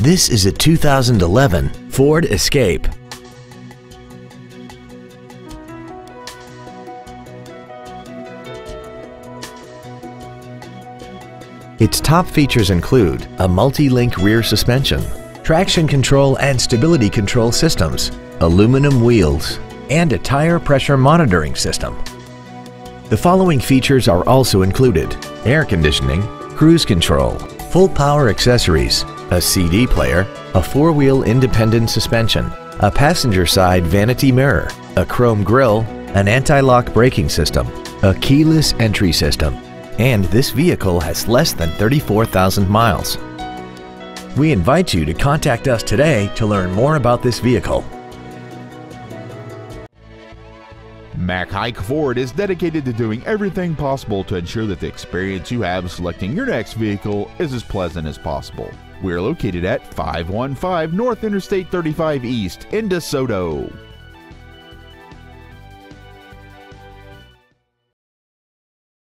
This is a 2011 Ford Escape. Its top features include a multi-link rear suspension, traction control and stability control systems, aluminum wheels, and a tire pressure monitoring system. The following features are also included air conditioning, cruise control, full power accessories, a CD player, a four-wheel independent suspension, a passenger side vanity mirror, a chrome grille, an anti-lock braking system, a keyless entry system, and this vehicle has less than 34,000 miles. We invite you to contact us today to learn more about this vehicle. Mac Haik Ford is dedicated to doing everything possible to ensure that the experience you have selecting your next vehicle is as pleasant as possible. We're located at 515 North Interstate 35 East in DeSoto.